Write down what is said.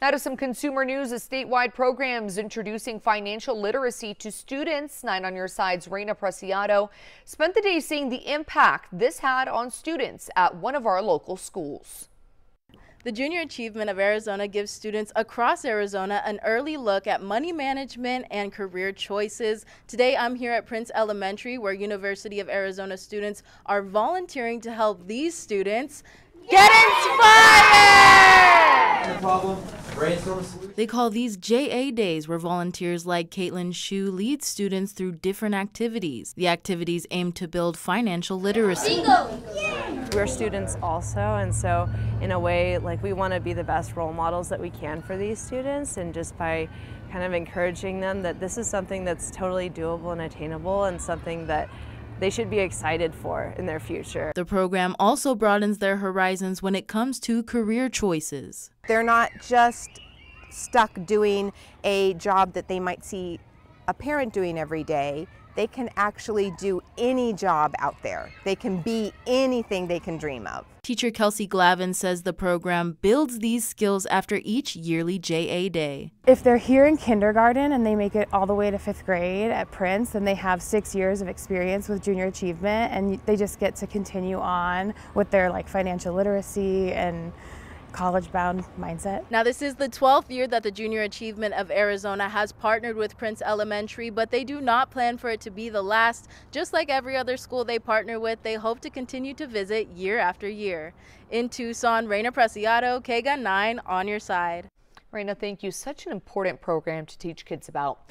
Now to some consumer news, a statewide program is introducing financial literacy to students. Nine on your side's Reina Preciado spent the day seeing the impact this had on students at one of our local schools. The Junior Achievement of Arizona gives students across Arizona an early look at money management and career choices. Today I'm here at Prince Elementary where University of Arizona students are volunteering to help these students get inspired! They call these JA days, where volunteers like Caitlin Shu lead students through different activities. The activities aim to build financial literacy. Bingo! We're students also, and so in a way, like we want to be the best role models that we can for these students, and just by kind of encouraging them that this is something that's totally doable and attainable, and something that they should be excited for in their future. The program also broadens their horizons when it comes to career choices. They're not just stuck doing a job that they might see a parent doing every day they can actually do any job out there. They can be anything they can dream of. Teacher Kelsey Glavin says the program builds these skills after each yearly JA Day. If they're here in kindergarten and they make it all the way to fifth grade at Prince, then they have six years of experience with junior achievement and they just get to continue on with their like financial literacy and college bound mindset. Now, this is the 12th year that the Junior Achievement of Arizona has partnered with Prince Elementary, but they do not plan for it to be the last. Just like every other school they partner with, they hope to continue to visit year after year. In Tucson, Reina Preciado, KGUN 9 on your side. Reina, thank you. Such an important program to teach kids about.